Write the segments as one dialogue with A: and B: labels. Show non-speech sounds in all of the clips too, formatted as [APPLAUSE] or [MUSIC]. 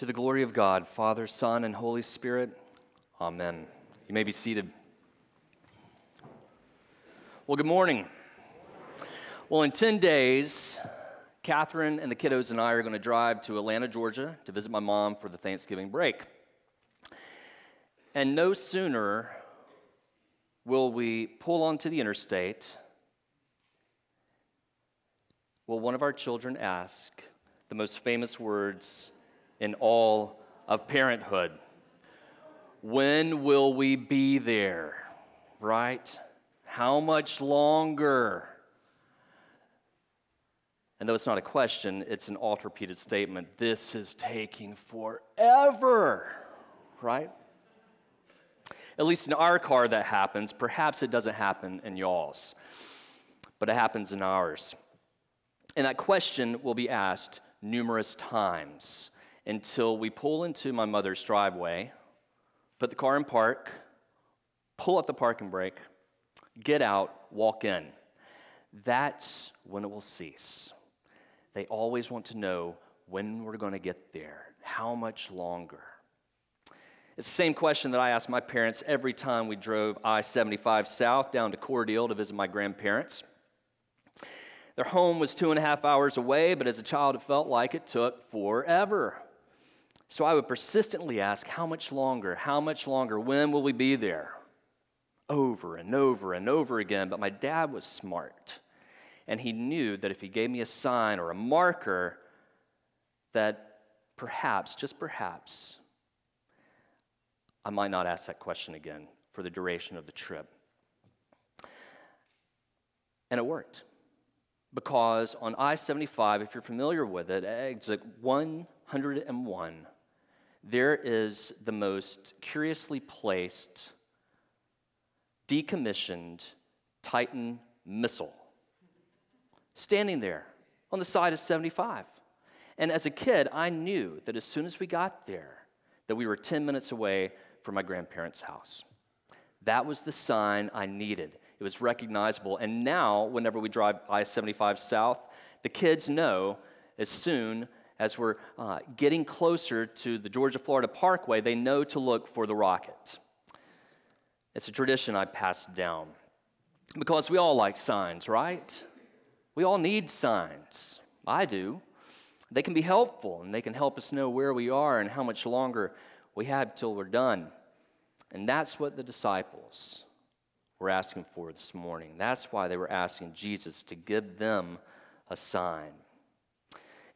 A: To the glory of God, Father, Son, and Holy Spirit. Amen. You may be seated. Well, good morning. Well, in 10 days, Catherine and the kiddos and I are going to drive to Atlanta, Georgia to visit my mom for the Thanksgiving break. And no sooner will we pull onto the interstate, will one of our children ask the most famous words in all of parenthood. When will we be there? Right? How much longer? And though it's not a question, it's an oft repeated statement. This is taking forever, right? At least in our car, that happens. Perhaps it doesn't happen in y'all's, but it happens in ours. And that question will be asked numerous times until we pull into my mother's driveway, put the car in park, pull up the parking brake, get out, walk in. That's when it will cease. They always want to know when we're going to get there, how much longer. It's the same question that I asked my parents every time we drove I 75 south down to Cordele to visit my grandparents. Their home was two and a half hours away, but as a child, it felt like it took forever. So I would persistently ask, How much longer? How much longer? When will we be there? Over and over and over again. But my dad was smart. And he knew that if he gave me a sign or a marker, that perhaps, just perhaps, I might not ask that question again for the duration of the trip. And it worked. Because on I 75, if you're familiar with it, exit 101, there is the most curiously placed, decommissioned Titan missile standing there on the side of 75. And as a kid, I knew that as soon as we got there, that we were 10 minutes away from my grandparents' house. That was the sign I needed. It was recognizable. And now, whenever we drive I 75 south, the kids know as soon as we're uh, getting closer to the Georgia Florida Parkway, they know to look for the rocket. It's a tradition I passed down because we all like signs, right? We all need signs. I do. They can be helpful and they can help us know where we are and how much longer we have till we're done. And that's what the disciples were asking for this morning. That's why they were asking Jesus to give them a sign.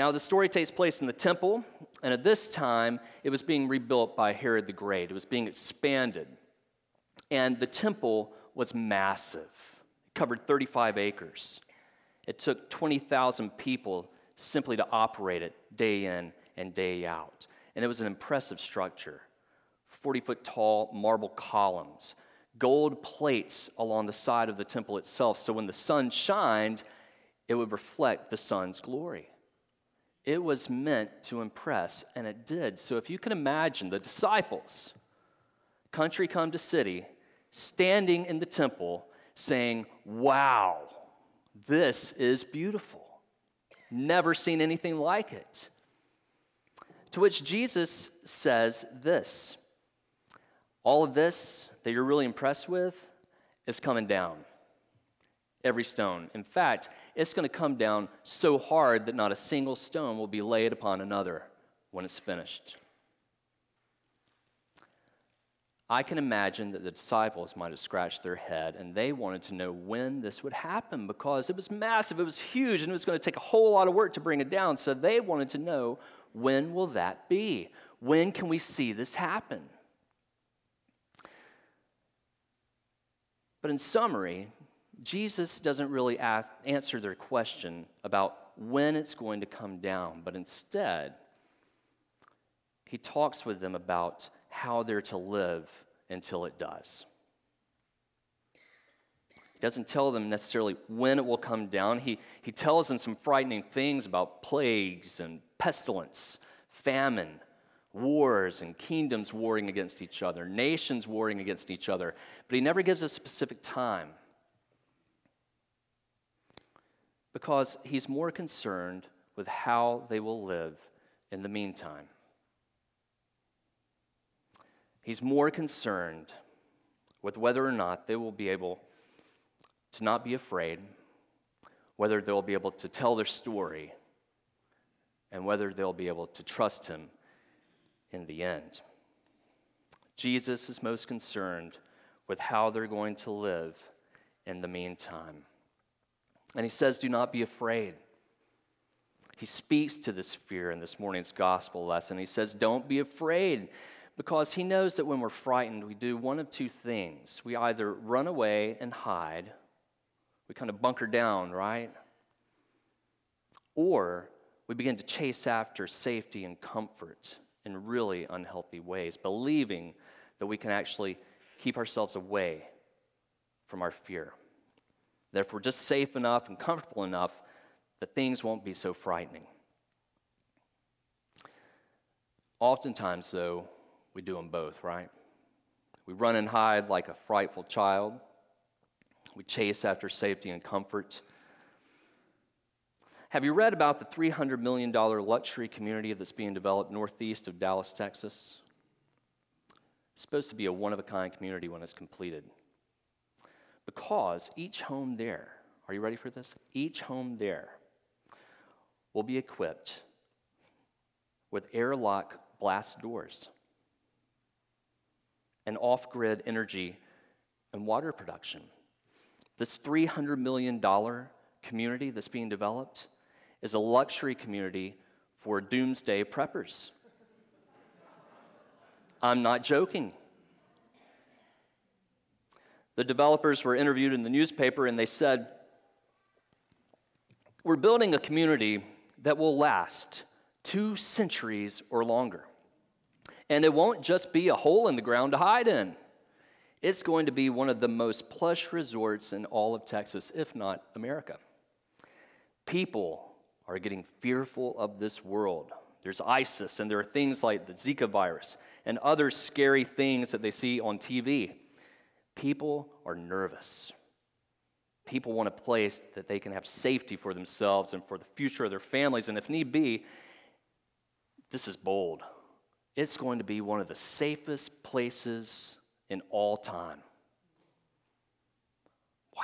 A: Now, the story takes place in the temple, and at this time, it was being rebuilt by Herod the Great. It was being expanded. And the temple was massive, it covered 35 acres. It took 20,000 people simply to operate it day in and day out. And it was an impressive structure 40 foot tall marble columns, gold plates along the side of the temple itself, so when the sun shined, it would reflect the sun's glory. It was meant to impress, and it did. So if you can imagine the disciples, country come to city, standing in the temple saying, Wow, this is beautiful. Never seen anything like it. To which Jesus says this All of this that you're really impressed with is coming down. Every stone. In fact, it's going to come down so hard that not a single stone will be laid upon another when it's finished. I can imagine that the disciples might have scratched their head and they wanted to know when this would happen because it was massive, it was huge, and it was going to take a whole lot of work to bring it down. So they wanted to know when will that be? When can we see this happen? But in summary, Jesus doesn't really ask, answer their question about when it's going to come down, but instead, he talks with them about how they're to live until it does. He doesn't tell them necessarily when it will come down. He, he tells them some frightening things about plagues and pestilence, famine, wars, and kingdoms warring against each other, nations warring against each other. But he never gives a specific time because he's more concerned with how they will live in the meantime. He's more concerned with whether or not they will be able to not be afraid, whether they'll be able to tell their story, and whether they'll be able to trust Him in the end. Jesus is most concerned with how they're going to live in the meantime. And He says, Do not be afraid. He speaks to this fear in this morning's gospel lesson. He says, Don't be afraid because he knows that when we're frightened, we do one of two things. We either run away and hide, we kind of bunker down, right? Or we begin to chase after safety and comfort in really unhealthy ways, believing that we can actually keep ourselves away from our fear. That if we're just safe enough and comfortable enough, that things won't be so frightening. Oftentimes, though, we do them both, right? We run and hide like a frightful child. We chase after safety and comfort. Have you read about the $300 million luxury community that's being developed northeast of Dallas, Texas? It's supposed to be a one of a kind community when it's completed. Because each home there, are you ready for this? Each home there will be equipped with airlock blast doors and off grid energy and water production. This $300 million community that's being developed is a luxury community for doomsday preppers. I'm not joking. The developers were interviewed in the newspaper and they said, We're building a community that will last two centuries or longer. And it won't just be a hole in the ground to hide in. It's going to be one of the most plush resorts in all of Texas, if not America. People are getting fearful of this world. There's ISIS, and there are things like the Zika virus and other scary things that they see on TV. People are nervous. People want a place that they can have safety for themselves and for the future of their families. And if need be, this is bold. It's going to be one of the safest places in all time. Wow.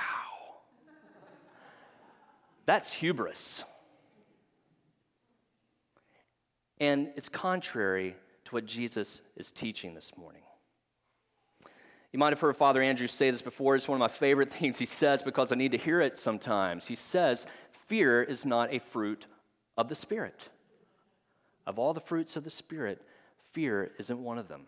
A: That's hubris. And it's contrary to what Jesus is teaching this morning. You might have heard Father Andrew say this before. It's one of my favorite [LAUGHS] things he says because I need to hear it sometimes. He says, Fear is not a fruit of the Spirit. Of all the fruits of the Spirit, fear isn't one of them.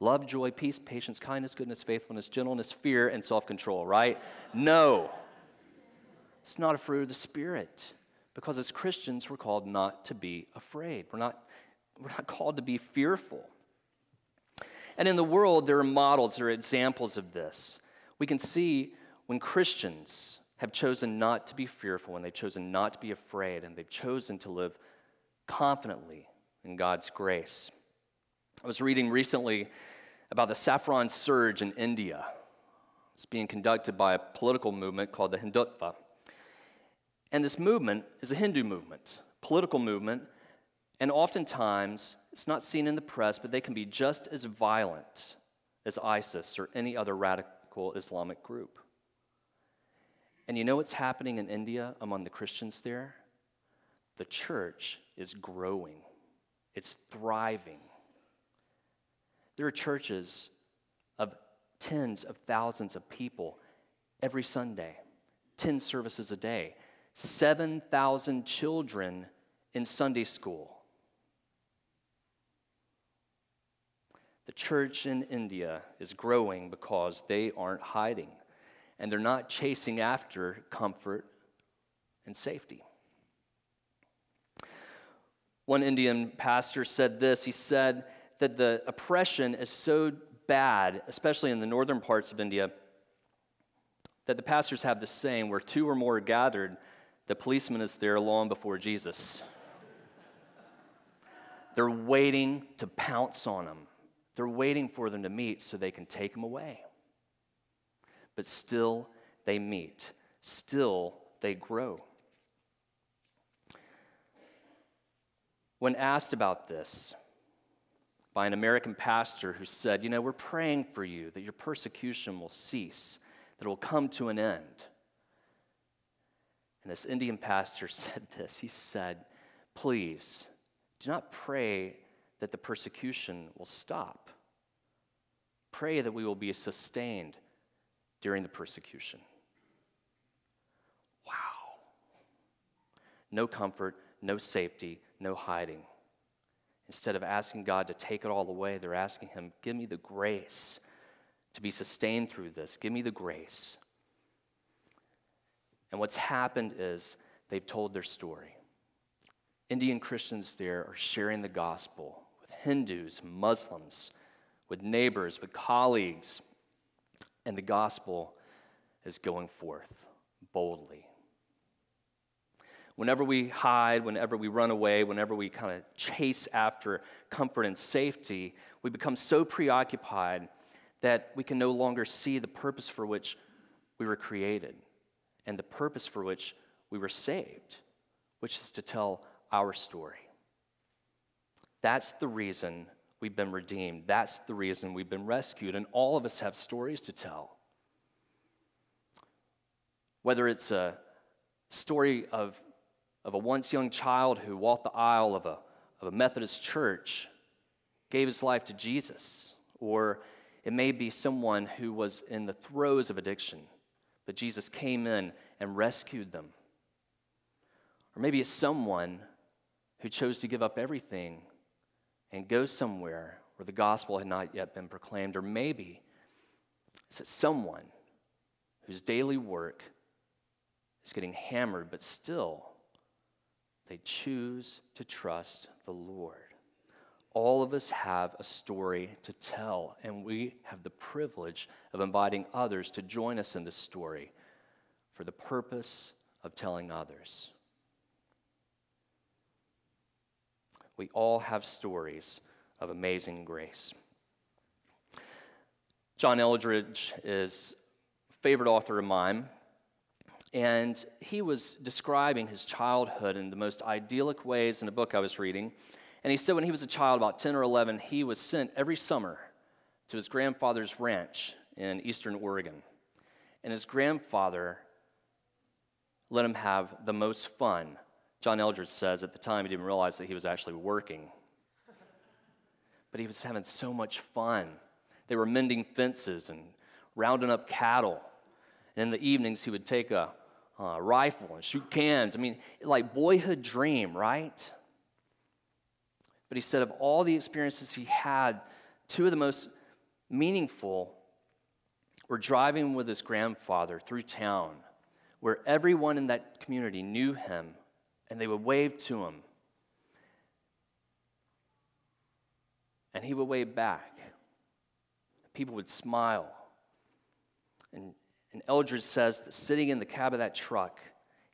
A: Love, joy, peace, patience, kindness, goodness, faithfulness, gentleness, fear, and self control, right? No. It's not a fruit of the Spirit. Because as Christians, we're called not to be afraid. We're not, we're not called to be fearful. And in the world, there are models, there are examples of this. We can see when Christians have chosen not to be fearful, when they've chosen not to be afraid, and they've chosen to live confidently in God's grace. I was reading recently about the saffron surge in India. It's being conducted by a political movement called the Hindutva. And this movement is a Hindu movement, political movement, and oftentimes it's not seen in the press, but they can be just as violent as ISIS or any other radical Islamic group. And you know what's happening in India among the Christians there? The church is growing, it's thriving. There are churches of tens of thousands of people every Sunday, 10 services a day, 7,000 children in Sunday school. The church in India is growing because they aren't hiding and they're not chasing after comfort and safety. One Indian pastor said this he said that the oppression is so bad, especially in the northern parts of India, that the pastors have this saying where two or more are gathered, the policeman is there long before Jesus. They're waiting to pounce on them. They're waiting for them to meet so they can take them away. But still, they meet. Still, they grow. When asked about this, by an American pastor who said, You know, we're praying for you that your persecution will cease, that it will come to an end. And this Indian pastor [LAUGHS] said this He said, Please do not pray that the persecution will stop. Pray that we will be sustained during the persecution. Wow. No comfort, no safety, no hiding. Instead of asking God to take it all away, they're asking Him, Give me the grace to be sustained through this. Give me the grace. And what's happened is they've told their story. Indian Christians there are sharing the gospel with Hindus, Muslims, with neighbors, with colleagues, and the gospel is going forth boldly. Whenever we hide, whenever we run away, whenever we kind of chase after comfort and safety, we become so preoccupied that we can no longer see the purpose for which we were created and the purpose for which we were saved, which is to tell our story. That's the reason we've been redeemed. That's the reason we've been rescued. And all of us have stories to tell. Whether it's a story of of a once young child who walked the aisle of a, of a Methodist church, gave his life to Jesus. Or it may be someone who was in the throes of addiction, but Jesus came in and rescued them. Or maybe it's someone who chose to give up everything and go somewhere where the gospel had not yet been proclaimed. Or maybe it's someone whose daily work is getting hammered, but still they choose to trust the Lord. All of us have a story to tell, and we have the privilege of inviting others to join us in this story for the purpose of telling others. We all have stories of amazing grace. John Eldredge is a favorite author of mine. And he was describing his childhood in the most idyllic ways in a book I was reading. And he said when he was a child, about 10 or 11, he was sent every summer to his grandfather's ranch in eastern Oregon. And his grandfather let him have the most fun. John Eldredge says at the time he didn't realize that he was actually working. But he was having so much fun. They were mending fences and rounding up cattle. And in the evenings, he would take a uh, rifle and shoot cans. I mean, like boyhood dream, right? But he said of all the experiences he had, two of the most meaningful were driving with his grandfather through town, where everyone in that community knew him and they would wave to him. And he would wave back. People would smile. And and Eldredge says that sitting in the cab of that truck,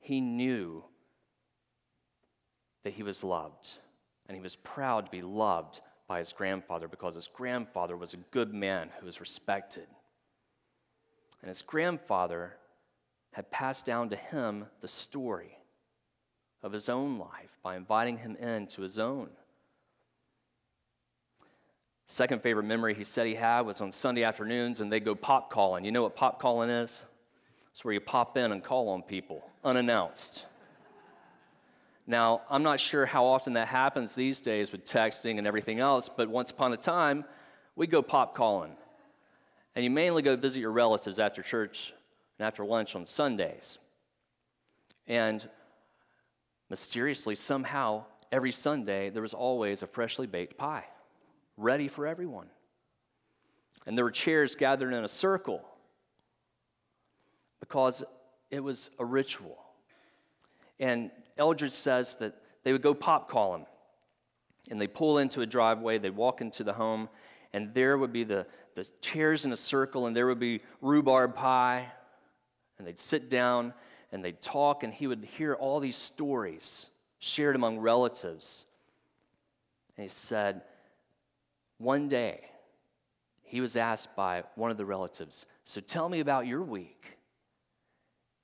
A: he knew that he was loved. And he was proud to be loved by his grandfather because his grandfather was a good man who was respected. And his grandfather had passed down to him the story of his own life by inviting him into his own. Second favorite memory he said he had was on Sunday afternoons and they go pop calling. You know what pop calling is? It's where you pop in and call on people unannounced. Now, I'm not sure how often that happens these days with texting and everything else, but once upon a time, we go pop calling. And you mainly go visit your relatives after church and after lunch on Sundays. And mysteriously, somehow, every Sunday, there was always a freshly baked pie ready for everyone. And there were chairs gathered in a circle because it was a ritual. And Eldredge says that they would go pop calling and they pull into a driveway, they walk into the home, and there would be the, the chairs in a circle, and there would be rhubarb pie, and they'd sit down and they'd talk, and he would hear all these stories shared among relatives. And he said, one day, he was asked by one of the relatives, So tell me about your week.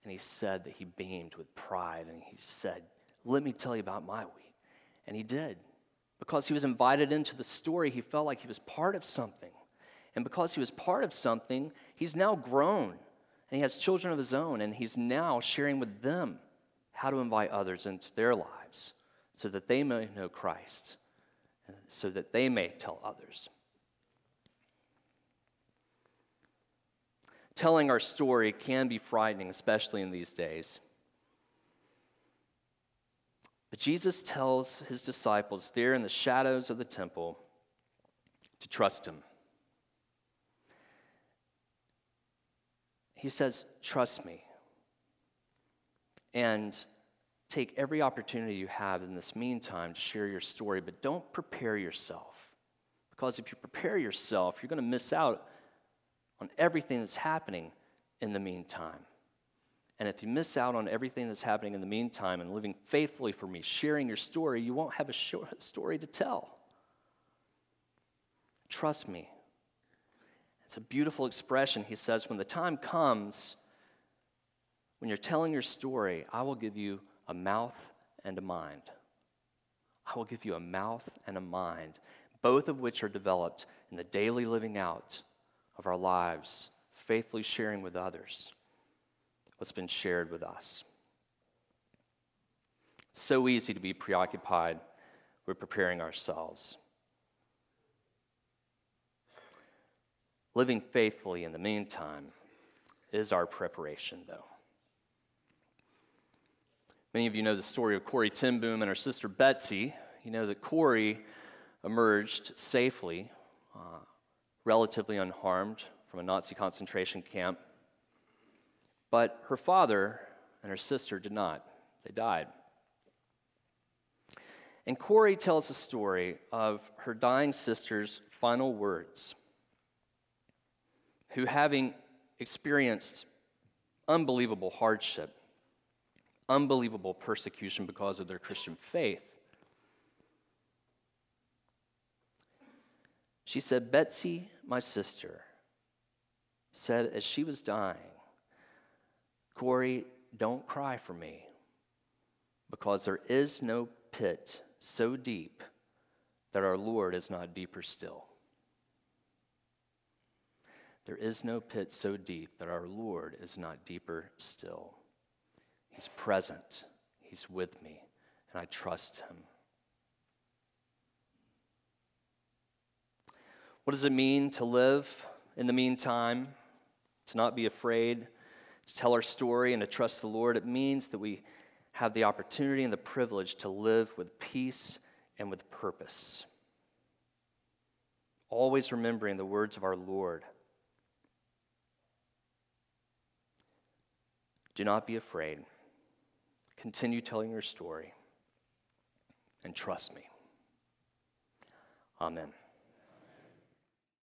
A: And he said that he beamed with pride and he said, Let me tell you about my week. And he did. Because he was invited into the story, he felt like he was part of something. And because he was part of something, he's now grown and he has children of his own, and he's now sharing with them how to invite others into their lives so that they may know Christ, so that they may tell others. Telling our story can be frightening, especially in these days. But Jesus tells his disciples there in the shadows of the temple to trust him. He says, Trust me. And take every opportunity you have in this meantime to share your story, but don't prepare yourself. Because if you prepare yourself, you're going to miss out on everything that's happening in the meantime. And if you miss out on everything that's happening in the meantime and living faithfully for me, sharing your story, you won't have a story to tell. Trust me. It's a beautiful expression. He says, When the time comes, when you're telling your story, I will give you a mouth and a mind. I will give you a mouth and a mind, both of which are developed in the daily living out of our lives, faithfully sharing with others what's been shared with us. So easy to be preoccupied with preparing ourselves. Living faithfully in the meantime is our preparation, though. Many of you know the story of Corrie ten Boom and her sister Betsy. You know that Corrie emerged safely, uh, relatively unharmed, from a Nazi concentration camp but her father and her sister did not, they died. And Corrie tells the story of her dying sister's final words, who, having experienced unbelievable hardship, unbelievable persecution because of their Christian faith, she said, Betsy, my sister, said as she was dying, Corrie, don't cry for me because there is no pit so deep that our Lord is not deeper still. There is no pit so deep that our Lord is not deeper still. He's present, He's with me, and I trust Him. What does it mean to live in the meantime? To not be afraid? to tell our story and to trust the Lord, it means that we have the opportunity and the privilege to live with peace and with purpose. Always remembering the words of our Lord. Do not be afraid. Continue telling your story and trust me. Amen.